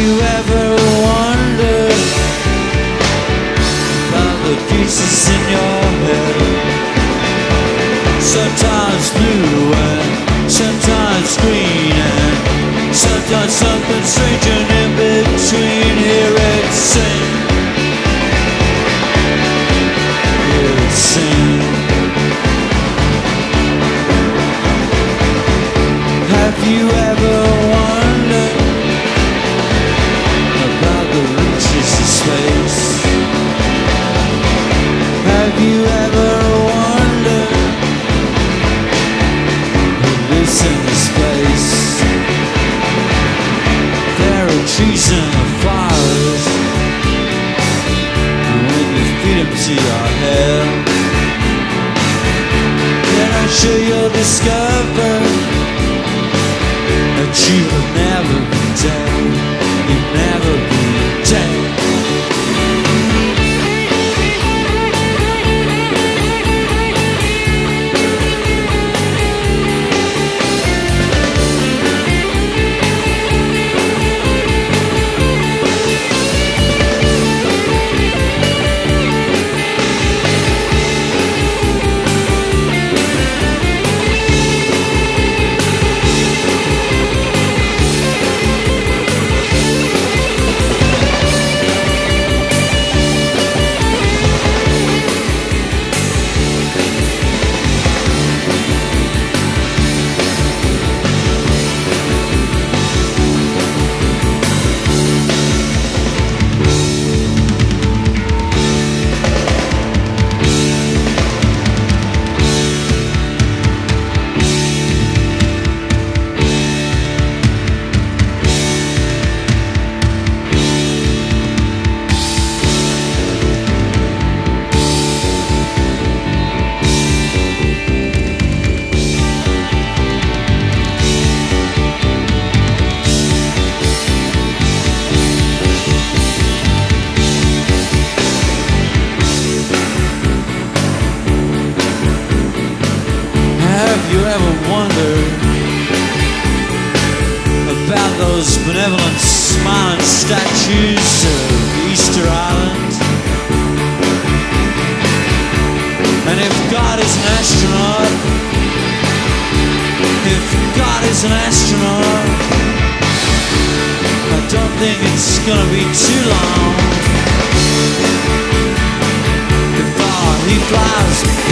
you ever wonder about the pieces in your head? Sometimes blue and sometimes green and sometimes something strange and. Those benevolent smiling statues of Easter Island? And if God is an astronaut, if God is an astronaut, I don't think it's gonna be too long before he flies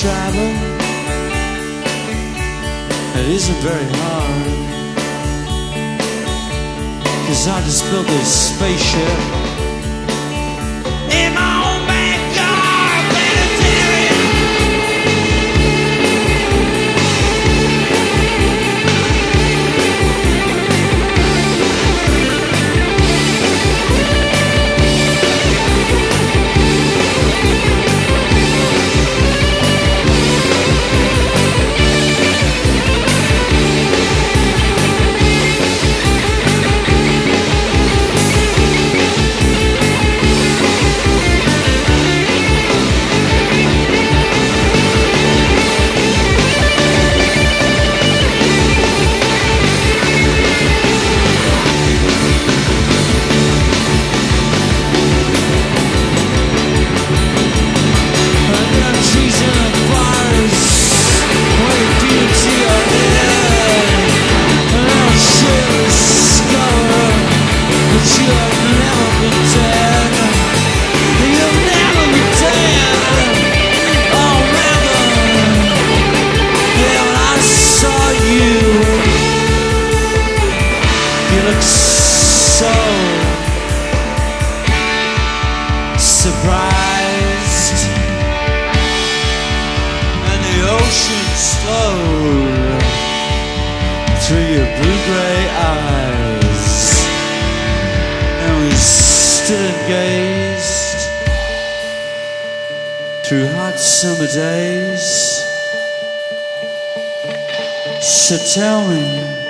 travel? It isn't very hard. Cause I just built this spaceship summer days. So tell me,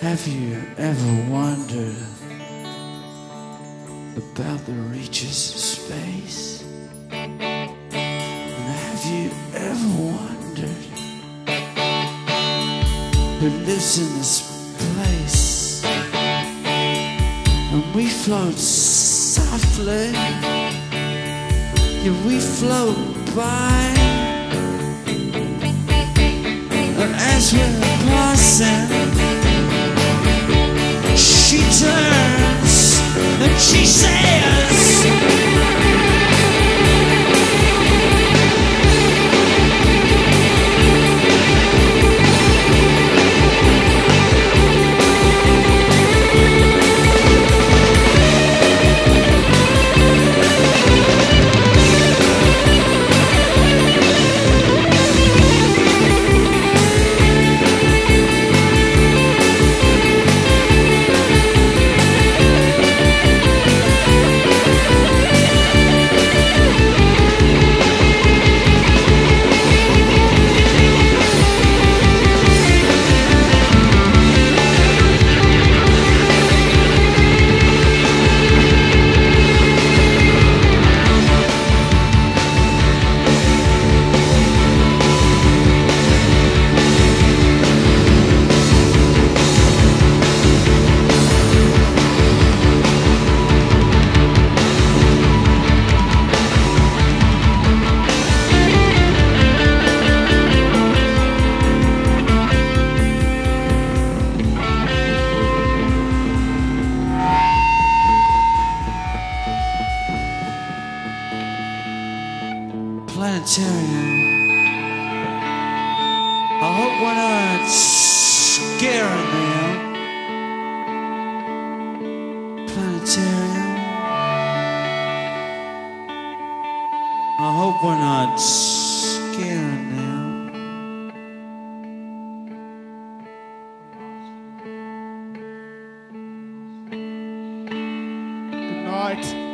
Have you ever wondered about the reaches of space? Have you ever wondered who lives in this place? And we float softly, yeah, we float by. And as we're passing, and she says, Planetarium. I hope we're not scaring them. Planetarium. I hope we're not scaring them. Good night.